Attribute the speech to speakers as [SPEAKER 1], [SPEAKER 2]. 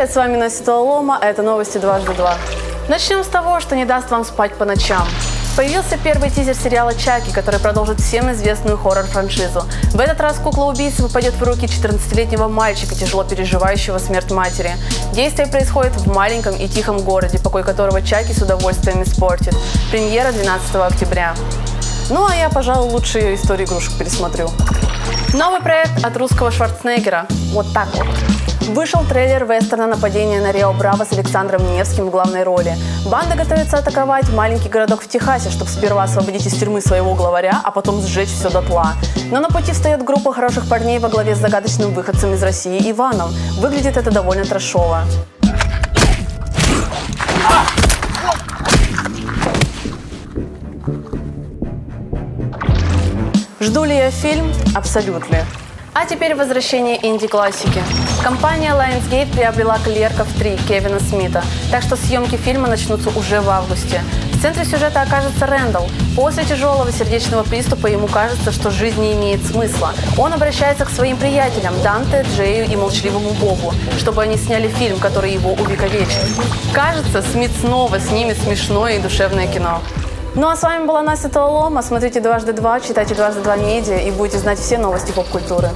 [SPEAKER 1] Привет, с вами Настя Толома, а это новости дважды два. Начнем с того, что не даст вам спать по ночам. Появился первый тизер сериала «Чаки», который продолжит всем известную хоррор-франшизу. В этот раз кукла-убийца попадет в руки 14-летнего мальчика, тяжело переживающего смерть матери. Действие происходит в маленьком и тихом городе, покой которого Чаки с удовольствием испортит. Премьера 12 октября. Ну а я, пожалуй, лучше ее историю игрушек пересмотрю. Новый проект от русского Шварценеггера. Вот так вот. Вышел трейлер вестерна «Нападение на Рио Браво» с Александром Невским в главной роли. Банда готовится атаковать маленький городок в Техасе, чтобы сперва освободить из тюрьмы своего главаря, а потом сжечь все дотла. Но на пути встает группа хороших парней во главе с загадочным выходцем из России Иваном. Выглядит это довольно трэшово. Жду ли я фильм? Абсолютно. А теперь возвращение инди-классики. Компания Lionsgate приобрела «Клерков 3» Кевина Смита, так что съемки фильма начнутся уже в августе. В центре сюжета окажется Рэндалл. После тяжелого сердечного приступа ему кажется, что жизнь не имеет смысла. Он обращается к своим приятелям Данте, Джею и молчаливому Богу, чтобы они сняли фильм, который его увековечит. Кажется, Смит снова снимет смешное и душевное кино. Ну а с вами была Настя Тололома. Смотрите «Дважды два», читайте «Дважды два медиа» и будете знать все новости поп-культуры.